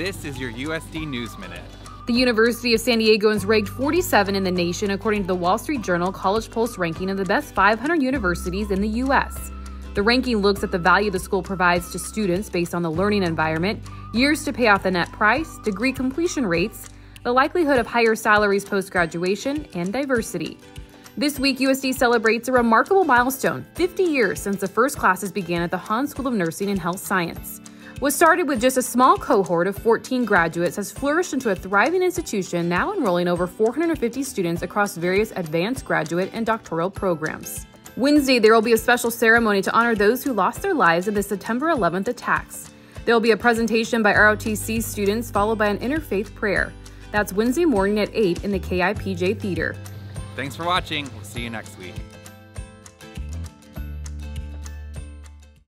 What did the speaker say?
This is your USD News Minute. The University of San Diego is ranked 47 in the nation according to the Wall Street Journal College Pulse ranking of the best 500 universities in the U.S. The ranking looks at the value the school provides to students based on the learning environment, years to pay off the net price, degree completion rates, the likelihood of higher salaries post graduation, and diversity. This week, USD celebrates a remarkable milestone 50 years since the first classes began at the Hahn School of Nursing and Health Science. What started with just a small cohort of 14 graduates has flourished into a thriving institution now enrolling over 450 students across various advanced graduate and doctoral programs. Wednesday, there will be a special ceremony to honor those who lost their lives in the September 11th attacks. There will be a presentation by ROTC students followed by an interfaith prayer. That's Wednesday morning at 8 in the KIPJ Theater. Thanks for watching. We'll see you next week.